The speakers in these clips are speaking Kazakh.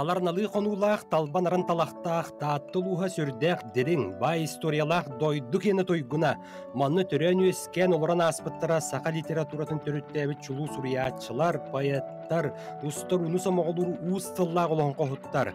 Таалар налы қонулақ талбан аран талақтақ тааттылуға сүрдәқ дерин бай историялақ дойду кені тойгуна манны төрен өскен оларан аспыттара сақа литературатын төрүттәбит чулу суриятчылар, поэттар, устар унуса моголур уус тыллақ олон қохуттар.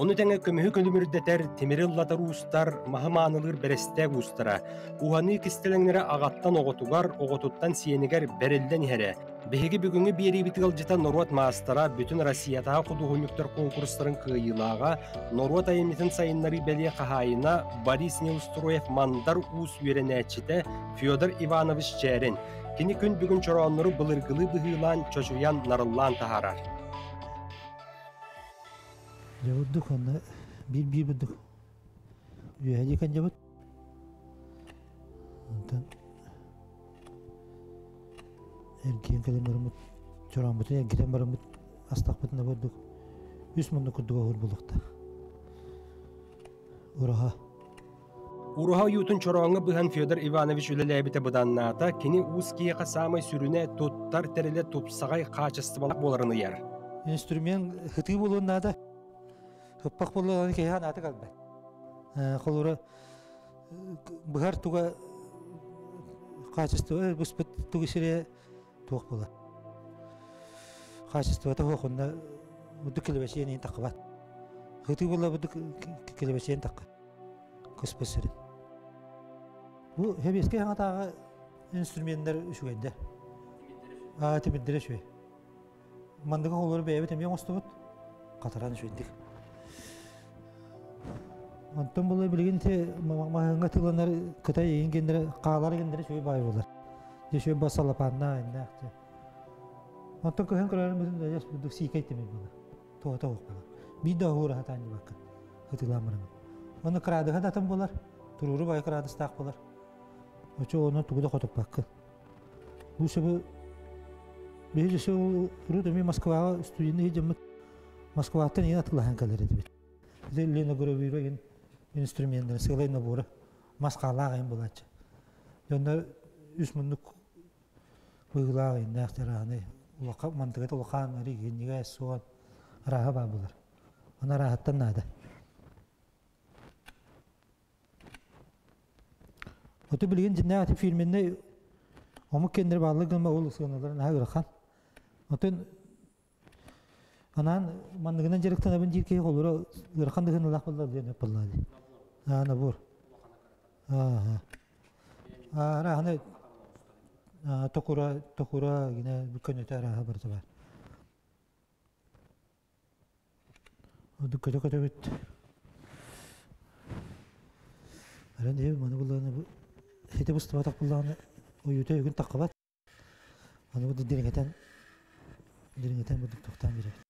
Оны тәңе көміхі көлімірдетер, темириллатар уустар, махаманылыр берестәк уустара. Уханы кистелеңнері ағаттан оғотугар, оғотуттан сиенігер берелден хәрі. Беһиги бүгүнгү биери битигал жыта Норуат маастара бүтүн Россиятаа кудугунюктар конкурстарын кыйылаага Норуат айымитин сайыннары беле кахайына Борис Неустроев мандар уус үйренәчите Федор Иванович Черен. Кини күн бүгүн чорооннору былыргылы быһыылаан чочуян нарыллаан тахарар. Жабыддык онда бир бир буддук. Үйәди кан жабыт. Онтан эркиен калем барымыт чоран бутын эркитен барымыт астак бутына буддук. Үс мунду куддуга хур булыкта. Ураха. Уруха уютун чороонга быһан Федор Иванович үлеләбите буданнаата кини уус киеха самай сүрүнэ туттар тереле тупсагай качестволак боларыны яр. Инструмент хыты болуын нада. Хыппак болуын кейхан аты калбай. Холура быхар туга качество буспыт туга сире туох бола. Качество та хохунда будук келебесен ин такбат. Хыты бола будук келебесен такка. Көспөсөрүн. Бу хебеске хатага инструменттер үшүгенде. А тибиддере шуй. Мандыга холор бэбет эме остубут. Катаран шуйдик. Онтон болой билген те маханга тыланар кытай еңгендер каалар еңгендер шуй бай болар. Же шуй басала панна инде. Онтон көрөр бүтүн да яс буду сикай теме бала. То то бала. Би да хура хатан бакка. Хытыламырым. Оны крады хатан болар. Туруру бай крады стак болар. Очо оны тугуда котуп бакка. Бу себе Беже шо руда ми Москвага студентни хижамат Москваттан ина тылахан калер эди бит. Лена гровировен инструменттер сыйлай набора маскалага ин булачы. Жонда үс мундук буйлага ин нахтараны улака мантыгат улахан ари генниге суан раха ба булар. Она рахаттан нада. Оты билген жиннагаты фильминде Омук кендер баалыгын ма ол сыгыналарын агырхан. Отын анан мандыгынан жарыктан абын жиркей колура ырхан дыгын алак болла дене боллады. Ана бур. Ара хана токура токура гине бүкөнөтө ара бар бар. Оду көтө көтө бит. Ара не мана болланы бу. Хите бустабатак болланы уюта өгүн таккабат. Аны бу дириңетен дириңетен бу токтан бирер.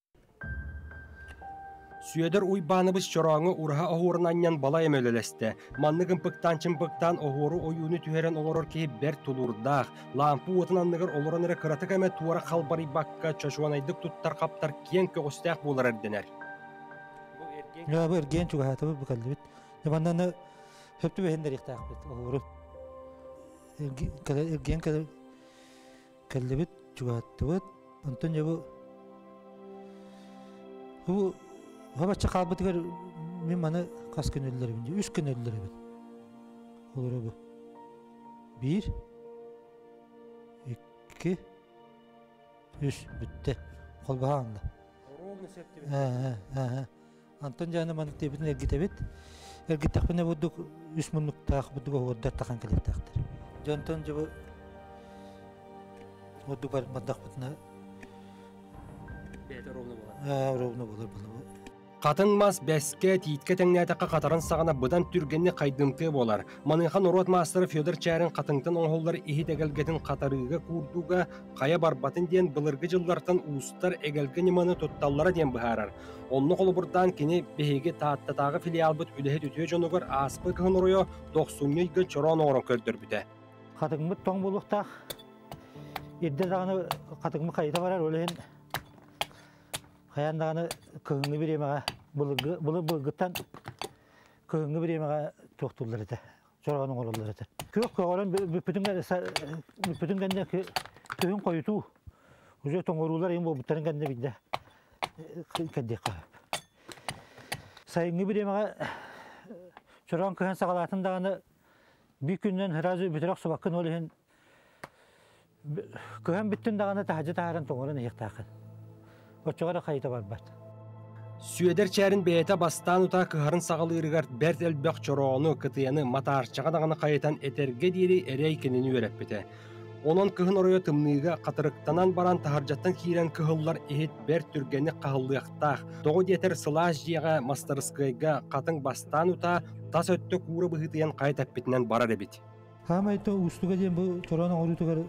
Сүйедер уйбаныбыз чороңы урха оһуурнанньан бала эмөлелесте. Манныгын пыктан пыктан оһууру оюуну түһэрен олорор киһи бер тулурдаах. Лампу утынанныгар олорон эре кыратык эме туара халбари бакка чочуанайдык туттар каптар киен көгөстәк булар эрденер. Я бу эрген чуга хата бу калды бит. Ябандан хөптү бехендер ихтак бит. Оғыру. Эрген калды калды бит чуга хата бит. Антон жабу Бу Хабача қалбытыгар мен маны қас күн өлілер бін, үш күн өлілер бін. Олар бу. Бир, екі, үш, бітті. Қолбаға анда. Антон жаны маны. Әргітақ біне бұддық үш мұнлық тақ бұддық оғырдар тақан келек тақтыр. Жонтон жабы Одду бар мандақ бұтына ровно болар. Қатын мас бәске тиитке тәңнәтәққа қатарын сағана бұдан түргенне қайдымты болар. Манынхан урот мастыры Федор Чәрін қатыңтын оңғоллар ихи тәгәлгетін қатарыға курдуга қая барбатын ден былырғы жыллартан уустар әгәлгі неманы тотталлара ден бұхарар. Онны қолы бұрдан кені беге тааттатағы филиал бұт үліхет өтіе жонугар аспы кығын ұройо 90 га чорон оңырын көрдір бүті. Қатыңмыт тоң болуқтақ. Ирде дағаны қатыңмы қайта барар өлейін. Қаян дағаны көгіңі беремеға, бұлы бұлғыттан көгіңі беремеға тоқтулар еді. Жорғаның орылар еді. Көк көғырын бүппүтін кәнде көгін қойыту. Уже тоңырулар ең бұл бұттарын кәнде бидді. Кәнде қағып. Сайыңы беремеға жорған көгін сағалатын дағаны bir günden herhalde bir taraf bakın öyle köhen bittin dağına tahacı taharan kayıta var bat. Сүйедер чәрін бейета бастан ута кыһарын ырыгар бәрт элбек чороону кытыяны матаарчаға дағаны қайытан этерге дири эрей кенини өрәппете. Онон кыһын оройо тымныыга қатырыктанан баран тахаржаттан киирен кыһыллар эхит бер түргені қағыллыяқтақ. Тоғы диетер сылаш жияға мастарыскайга қатын бастан ута тас өттө кура быһытыян қайт әппетінен барар эбит. Хамай то устуга ден бу чороона орутугар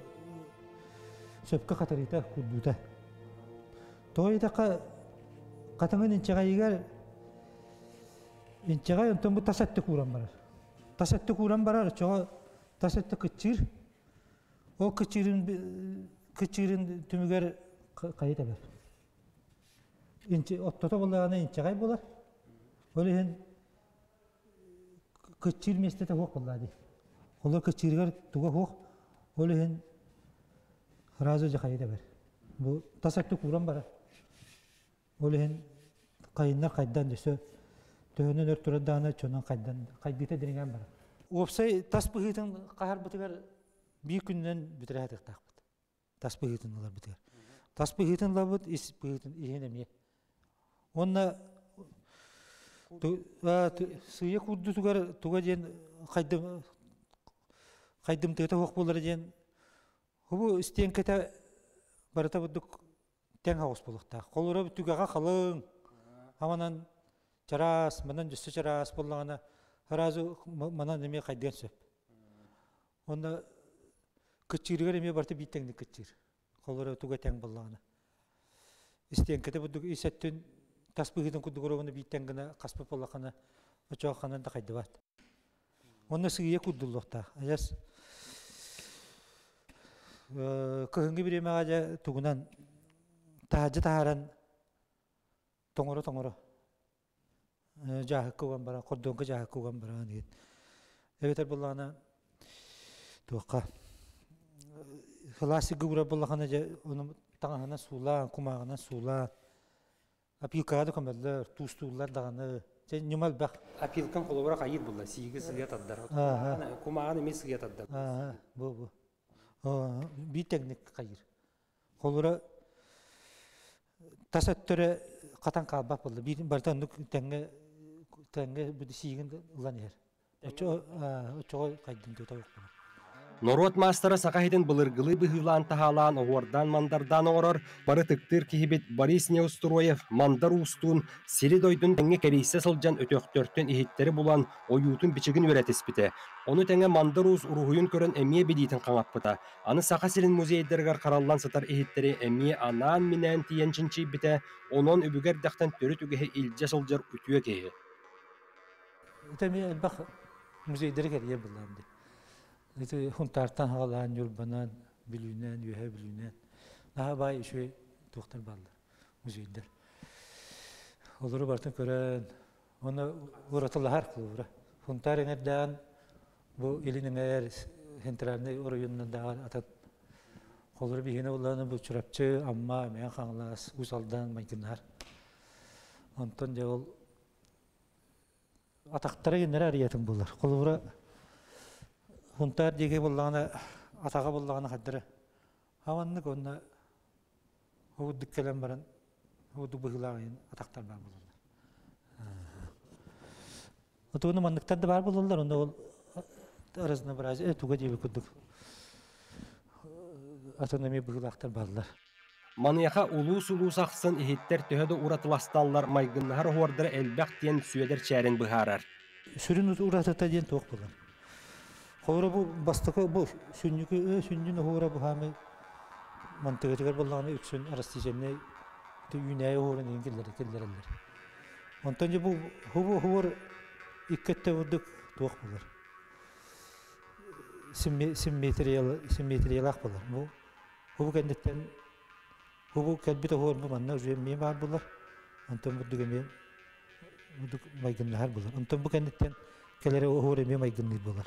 сөпкө катарыта кудута. Той така катаңын инчагайгар инчагай онтон бу тасатты куран барар. Тасатты куран барар чого тасатты кычыр. О кычырын кычырын түмүгер кайыта бер. Оттото боллагана инчагай болар. Олehen кычыр местете хок боллады. Олар кычыргар туга хок. Олehen разы жахайда бер. Бу тасатты куран барар. Олehen кайыннар кайдан дөсө төһөнөн өр турadaana чонон кайдан кайдыта диреген бар. Опсай тас быгытын кахар бытыгар bir günden bitirәдек тақпыт. Тас быгытын олар битер. Тас быгытын лабыт ис быгытын иһен эме. Онна сыя курду тугар туга ден кайдым кайдым тета хок болар ден. Хубу истен кете барата будук тең хаус болукта. Колора түгәгә халың. Аманан чарас, манан жүсө чарас боллагана. Харазу манан неме кайден сөп. Онда кычырыгар эме барты биттеңди кычыр. Колора туга тең боллагана. Истен кете будук исеттен таспыгыдын кудугоровны биттен гына каспа боллакана. Очоқанан да кайды бат. Онда сыгыя куддуллукта. Аяс кыһыңгы биремега жа тугунан таажы тоңоро тоңоро жаһы куган бара кордонка жаһы куган бара диет эбетер буллана туакка хласи гура буллахана ону таңахана суула кумагана суула апилкада көмөллөр туустуулар даганы же нюмал бак Апилкан колобра кайыр булла, сиги сыгя таддар. Ага. Кумаганы мен сыгя таддар. Аа, бу бу. Аа, би техник кайыр. Холура тасаттыры катан калбак болду. Би бартан нүк теңге теңге бу сигин улан ер. Очо, аа, очо кайдын төтө yok. Норот мастера сақахиден былыргылы быһылаан тахалаан оғордан мандардан оғорор, бары тыктыр кихибит Борис Неустроев мандар устун сири дойдун теңе керейсе сылжан өтөктөртөн ихиттери булан оюутун бичигин үретиспите. Оны теңе мандар ус уруһуйун көрөн эмие бидиитин каңаппыта. Аны сақа сирин музейдергар караллан сатар ихиттери эмие анаан минен тиенчинчи бите, онон үбүгер дахтан төрүт үгеһе илже сылжар үтүө кеһи. Тәме бак музейдер керие Это хунтартан хагалаан юлбанан билүүнен, юһэ билүүнен. Наха бай шуй тухтар балдар, музейдер. Олору бартын көрөн, оны уратылар кылыра. Хунтар бу илинен эр хентралны оройуннан да атат Холор бигене уланы бу чурапчы амма мен хаңлас усалдан майкынар. Онтон же ол атактара генер ариятын булар. Холора хунтар диге буллагана атага буллагана хаддыра. Хаванны конна худдык келен баран худдык быгылагын атактар бар булар. Отуны мандыктар да бар булалар, онда ол біраз э туга дебе күддүк. Атанами быгылактар барлар. Манияха улус улус ақсын ихиттер төһөдө уратыласталлар майгыннахар хуардары элбәк тиен сүйедер чәрин быһарар. Сүрін уратата ден тоқ булар. Хора бу бастыкы бу сүннүкү э сүннүн хора бу хами мантыгытыгар боллаганы үксүн арастижемне үйнәе хорын ингиллер келлерлер. Онтон же бу хубу хор иккетте будук тоқ булар. симметриялах болар. Бу хубу кендеттен хубу кәлбит охор бу манна уже ми бар булар. Антон бу дүгеме бу майгыннар булар. Антон бу кендеттен келере охор эме майгынны булар.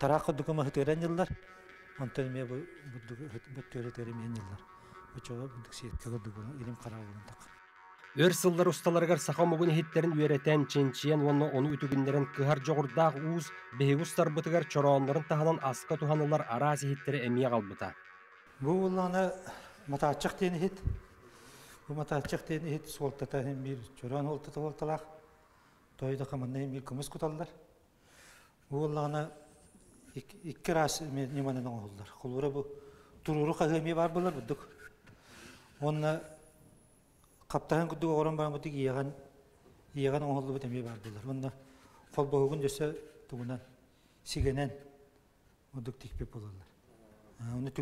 көдүк ма хытыран жыллар. Антон ме бу бу төрөтөрү мен жыллар. Очого бу сейкке көдүк илим карага булан так. Өр сыллар ustalargar сахамыгын хиттерин үйрәтен ченчиен оны оны үтүгүннерин кыһар жоғырдаах уус беһигустар бытыгар чорооннорун таһанан аска туханылар араси хиттери эмие калбыта. Бу улланы матаачак тени хит. Бу матаачак тени хит солтата hem bir чорон олтата олталах. Тойда каманна hem bir кымыс куталлар. Бу улланы икки раз неманын оңолдар. Холура бу туруру кагыми бар булар будук. Онна каптахан күдүг орон баран күдүг ияган ияган оңолду бут эми бар булар. Онна колбогун жесе тугунан сигенен удук тикпеп болалар. Оны.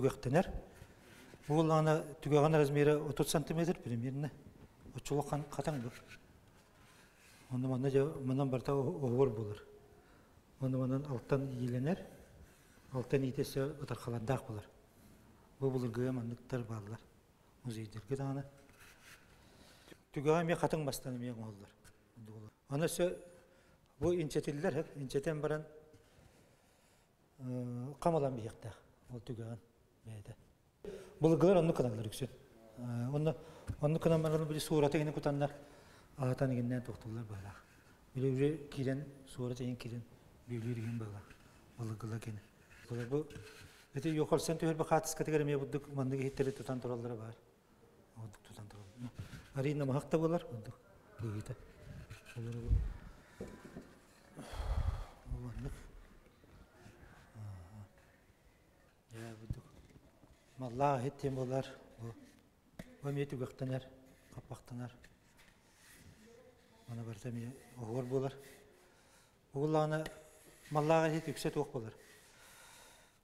Бул аны түгеген размері 30 сантиметр примерно. Очулукан катаң бу. Оны мана барта иленер. Алттан итесе отаркаландак булар. Бу булар гыйам анныктар барлар. Музейдерге да аны. Түгеген ме катаң бастан ме оңолдар. Аны сө бу инчетиллер, инчетен баран камалан бияқта. Ол түгеген бәйді. Бұл гылар онны каналлар үксен. Онны онны канал манал бир сурата гене кутаннар. Атан геннен токтулар бара. Бир уже кирен сурата ген кирен бийлерген бала. Бұл гылар гене. Бұл бу Эти йохалсан төһөр бахатыс категория ме буддук мандыгы хиттере тутан тураллары бар. Буддук тутан тураллар. Арина махакта болар буддук. Бигите. Олар бу. Олар Я буддук. Малла хеттен болар. Бу мете гактанар, капактанар. Ана барта ме огор болар. Улланы маллага хет үксет ок болар.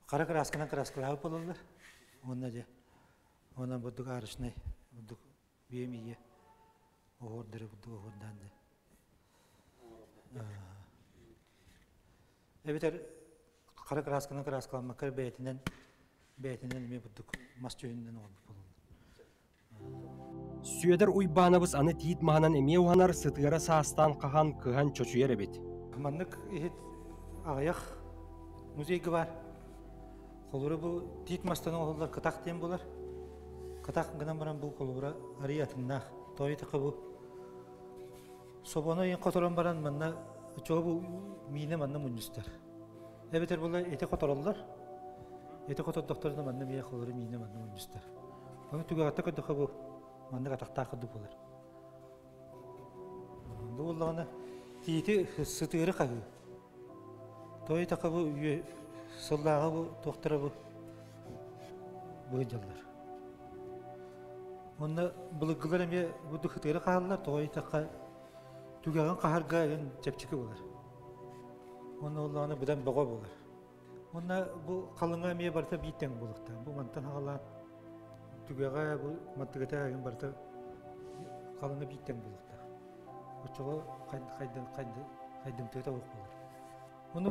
Кара красканан краскалар болалар. Онна же. Онан буддук арышнай, буддук биемие. Огор дере буддук огордан де. Эбитер кара красканан краскалар бетинен бетинен ме буддук мас жөнүнөн олуп болон. Сүйедер уйбаныбыз аны тиит маһанан эмие уханар сытыгара саастан кахан кыхан чочуер эбит. Маннык ихит аяк музейге бар. Колуры бу тиит мастан олар кытак тем болар. Кытак гынан баран бу колура ариятынна той такы бу. Собоно ен которон баран манна чоо бу мине манна муннустар. Эбетер була эте котороллар. Эте котор докторна манна мия колуры мине манна муннустар. Оны түгә атта көдө бу манна катакта кыды булар. Бу улланы тиити сытыры кагы. Той такы бу үйе сыллага бу доктора бу бу жаллар. Онна такы түгәгән каһарга ген чепчике булар. Онна улланы будан бого булар. Онна бу калыңга эме барта биттен булыкта. Бу мантан мантыгата ген барта кайдан төтә ок булар. Оны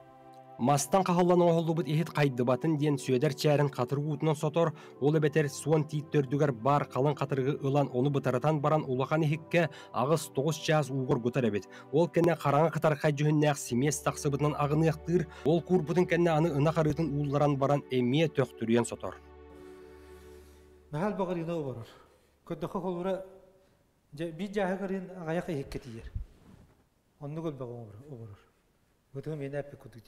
Мастан кахаллан оһоллубут ихит кайдыбатын диен сүйедер чәрин катыргы утунан сотор, ол бетер суон тииттердүгер бар калын катыргы ылан оны бытаратан баран улахан ихикке агыс тогуз час угур гутар эбит. Ол кенне караңа катар хай жүһүннәк семес таксыбытынан агыныяктыр, ол курбутун кенне аны ына карытын ууларан баран эмие төктүрүен сотор. Нахал багыр ина барар. Көддөхө холура же би жаһы кырын агаяк ихекке тиер онну гөл багы оборор бутугу мен аппе кутук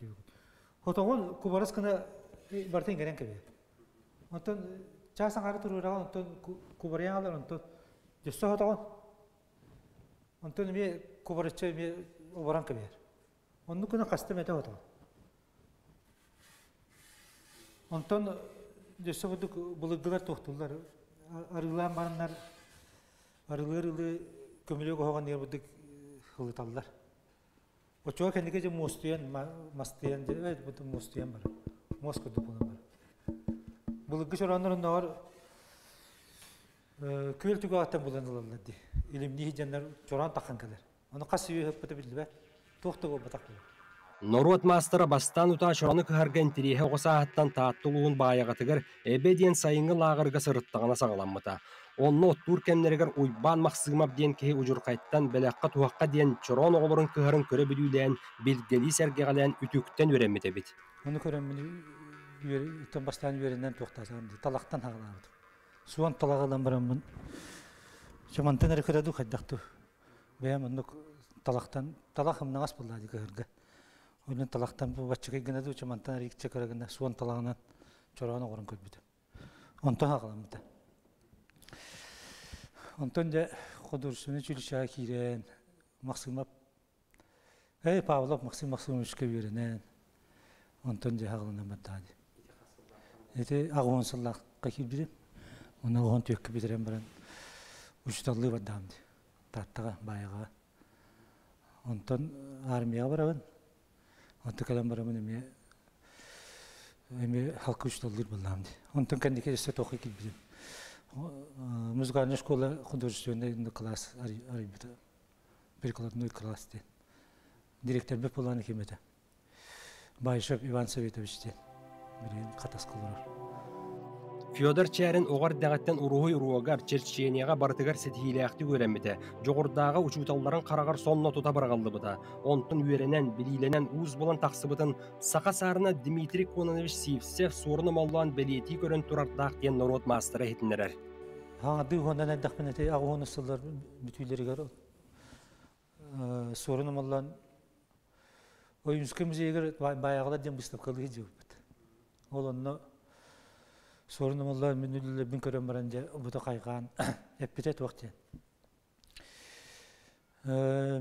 хотоңол кубарас кына бартын герен кебе онтон чаасан гары турурага онтон кубарян алар онтон жөссө хотоңол онтон ме кубарача ме оборан кебе онну кына каста мете хотоңол онтон жөссө бутук булыгдылар тохтулар арылаан бараннар арылыр ылы көмөлөг оған ер будык хылыталлар очоо кенеге же мустуян мастыян же э буту мустуян бар москва дупуна бар аттан ди оны касы үйөп бата билбе тохтого батак Норуот мастера бастан ута шоны кыһарган тирieһэ оҕосаахаттан тааттулуун баайаҕатыгар эбе диэн сайыҥҥы лааҕырга сырыттаҕына саҕаламмыта. Онно оттуур кэмнеригэр уйбаан махсыымап диэн киһи ужурхайттан бэлэхха туһахха диэн чороон оҕолорун кыһарын көрө билүүлээн билгелии сэргэҕэлээн үтүктэн үөрэммитебит. Оны көрөммүнү үтөн бастан үөренен туохтасаам талактан хагалаабыт. Суан талагалан бараммын. Чамантан эре көрөдү хайдакту. Суон. Онтон же ходурсуны чүлүшаа кирен максымап. Эй Павлов Максим Максимовичке беренен. Онтон же хагалана баттади. Эти агуон сыллак кахибирим. Оны агуон төккө битерем баран. Учталлы бадамди. Таттага байга. Онтон армияга барабын. Онтон калам барамын эме эме халкы учталлыр булламди. Онтон кандике эссе тохы килбирим. Музыкальная школа художественный класс арибита. Перекладной класс де. Директор бе поланы кемете. Байшев Иван Советович де. Бірен қатас қылырар. Федор Чәрін оғар дәғаттен уруһуй уруагар черченияға бартыгар сетхиләхти көрәммите. Жоғырдағы учуталларын қарағар сонна тута барғалды бұта. Онтын үйеренен, білейленен уыз болан тақсыбытын сақа сарына Дмитрий Кононович Сивсев сорыны маллан белети көрін турардақ ден народ ойынскі музейгер баяғыда ден. Ол онны Sorunu mulla minülle bin körüm barınca bu da kaygan epitet vakti.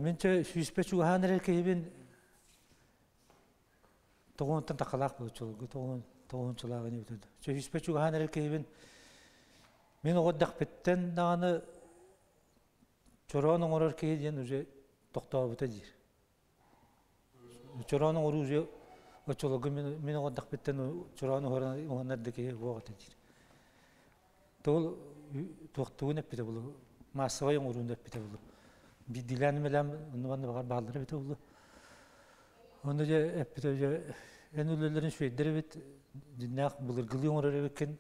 Mince süspe şu hanere kebin toğun tan takalak bu çolgu toğun toğun çolağı ne bitirdi. Мен беттен. Чороның ору уже очологу мен оғоддақ беттен чороның орнарды кей оғата жер. Тол тоқтуын әппеті бұлы, массовай оруын әппеті бұлы. Бидиләні меләм, оны баны бағар бағалары беті бұлы. Оны же әппеті же ән өлелерін шөйдері бет, дүнәқ бұлыргылы оңырыр бекен,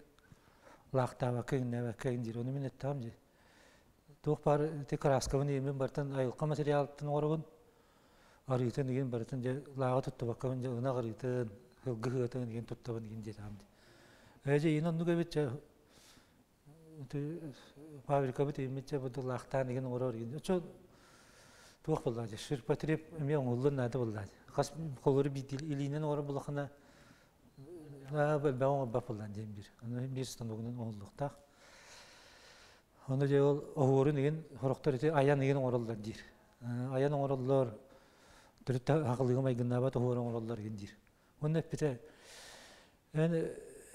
лақтаба кең нәбә кең дир оны мен әттәм же тух бар те краскавын емен бартан айылка материалтын орыбын арыйтын деген бартан же лага тутты баккавын же ына арыйтын хылгы хытын деген туттабын деген же тамды эже ин онну кебет же фабрика бит емет же буду лактан деген орор деген очо тух булла же ширпатреп эме оңуллун нады булла кас колору бит илинен оры булахана бәл бәуң бапылдан дем бир. Аны бир станогунун оңлуктак. Аны же ол оорун деген хороктор аян деген ороллар дир. Аян ороллар дүртте акылыгы майгынна бат оорун ороллар ген дир. Оны бите Әне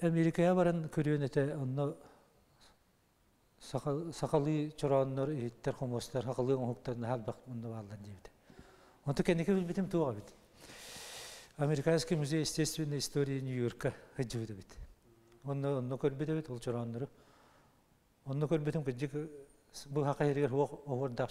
Америкага баран көрүн эте онно сакалы иттер хомостар акылы оңуктар хал бак онно балдан дебит. Онто кенеке билбетим туга бит. Американский музей естественной истории Нью-Йорка хаджыбыды бит. Онно онно бит ол чороннору. Онно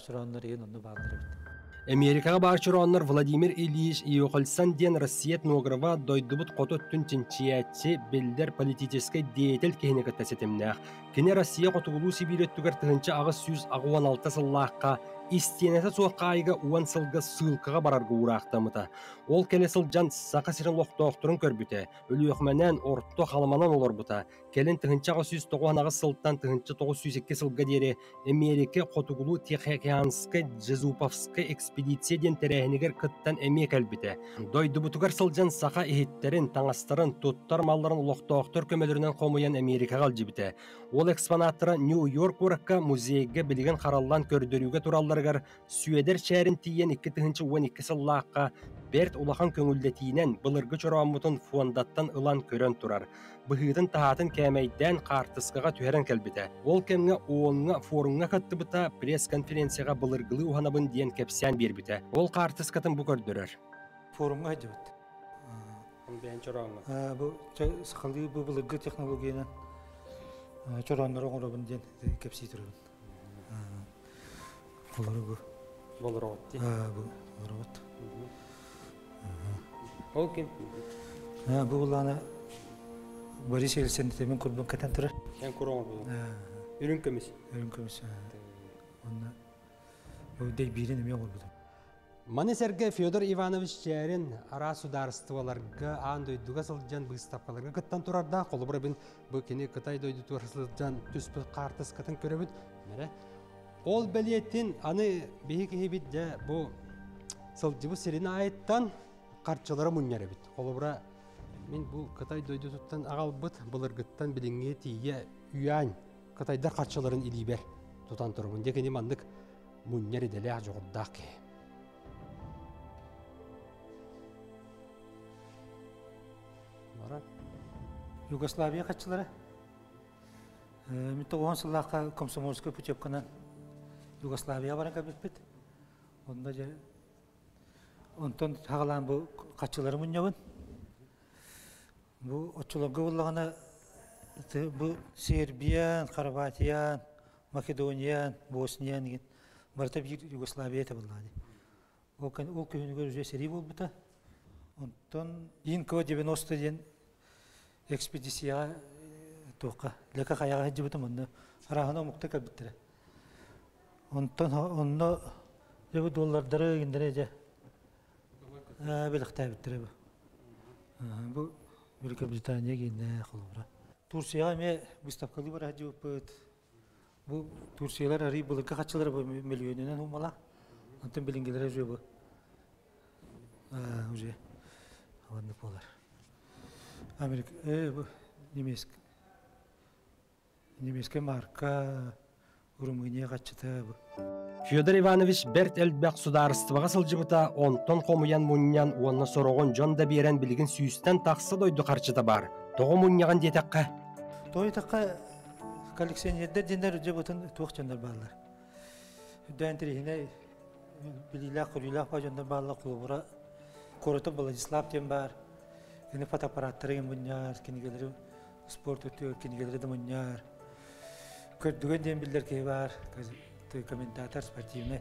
чороннор ен онно. Америкаға барчыроннар Владимир Ильич Иоқылсан ден Россият Ногрова дойдубут қототтун чинчиятчы билдер политической деятель кехинеге тәсетемнәх. Кене Россия қотугулу Сибирет түгер тыгынчы ағыз сүз ағуан алты сыллаққа суаққайга уан сылга сыылкаға барарга ураақтамыта. Ол келе сылжан сақа сирен лоқтоқтырын көрбүте, өліөқменен орто халаманан олорбута. Келен тыгынчаға сүйіз тоғанағы сылттан тыгынча тоғыз сүйзекке сылга дере Америка қотугулу Тихоокеанская Джезуповская экспедиция ден терәһинигер кыттан эме кәлбите. Дойдубутугар сылжан сақа ихиттерин, таңастарын, туттар малларын лоқтоқтыр көмөлөрүнөн комуян Америкага алжибите. Ол экспонаттары Нью-Йорк уракка музейге билген қараллан көрдөрүүгө туралларыгар сүйедер шәрін тиен 2-12 сыллааққа Берт улахан көңүлдетиинен былыргы чорооммутун фондаттан ылан көрөн турар. Быһыытын таһатын кәмәйдән картыскага түһәрен кәлбите. Ол кемге оонга форумга каттыбыта пресс-конференцияга былыргылы уханабын диен кепсән бирбите. Ол картыскатын бу көрдөрөр. форумга жабыт Бен чороомга. бу былыгы технологияны оңоробун кепси турабын Болор отти. бу робот Ол кем? бу уланы Борис Елсен темен курбан катан турар Кен курон бу. Үрүн көмүс. өрүн көмүс онна бу дей бирин эме болбуду Маны сәрге Федор Иванович Чәрин ара сударстволарга ан дойдуга сылжан выставкаларга кыттан турарда қолы бұрабын бұл кені Қытай дойду туар сылжан түспі қартыс кытын көрөбіт. Мәре, ол бәлиеттен аны бейі кейбіт де бұл сылжыбы сирина айттан қарчылары мұньяры бит. Қолы бұра мен бұл Қытай дойду туттан ағал бұт, бұлыргыттан біліңге тие үйән Қытайдар қарчыларын илибер тутан тұрмын. Декені мандық мұньяры деле жоғырдақ ке. Бара. Югославия катчылары митте он сыллака комсомольский путевканан Югославия баран кабиппит онда же онтон хагалан бу катчылары муньябын бу очулога буллагана бу Сербиян, Хорватиян, Македониян, Босниян деген барта бир Югославия та буллады. Ол көнүгө уже сери болбута. Онтон Инко 90 ден экспедицияға тоққа лека. Онтан онны жебі доллардары кендері же біліқті әбіттірі бұл. Бұл Великобритания кенде қылыбыра. Турцияға ме выставкалы бар әді өпіт. Бұл Турциялар әрі бұлыққа қатшылары бұл миллионынан умала. Онтан білінгелері же бұл. Уже. Ладно, полар. Америка, э, бу, немецк. Немецкая марка, Румыния качыта бу. Федор Иванович Берт Элбек сударыстыбаға сылжыбыта онтон қомуян мұньян уанна сороғын жон да берен білігін сүйістен тақсы дойды қарчыта бар. Тоғы мұньяған детаққа. Той такка коллекционердер дендер же бутун тух жондар баллар. Үдән трихине билила кулила па жондар баллар кулубура. Корото Владислав тем бар. Кини фотоаппараттары ген муньяр, кини келери спорт өтүөр, кини келери да муньяр. Көрдүгөн ден билдер кей бар. Ты комментатор спортивный.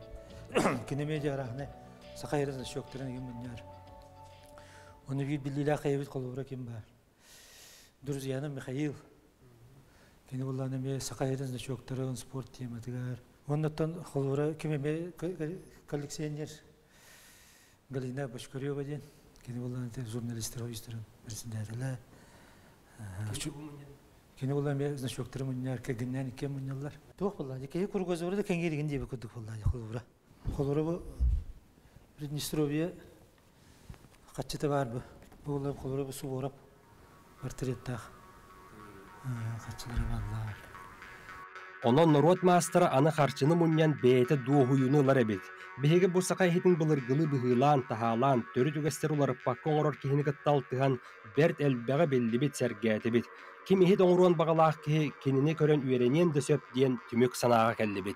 Кини медиа рахне. Сакайрын шоктырын ген муньяр. Оны бир билила кайбит кулубура ким бар. Друзьяны Михаил. Кини булланы ме сакайрын шоктырын спорт тематыгар. Оннотон кулубура киме коллекционер Галина Башкарева ден. Кені болған те журналистер ойыстырын председателя. Кені болған мен значоктары мұньяр, кәгіннен икен мұньялар. Тоқ болған, кәйі күргөз орады кәңгерген дейбі күдік болған, қолыбыра. Қолыбыра бұл Приднестровье қатчыты бар бұл. Бұл қолыбыра бұл су орап, портреттақ. Қатчылары баллар. Онон Норот мастера аны харчыны мұньян бейті дуохуюну лар эбит. Беге бу сакай хитин былыргылы быһыылаан таһаалаан төрү түгестер улар паккон орор кихини кытталтыган берт элбеге беллибит сәргәтибит. Ким ихит оңруан багалаах киһи кинини көрөн үеренен дөсөп диен түмүк санаага келлибит.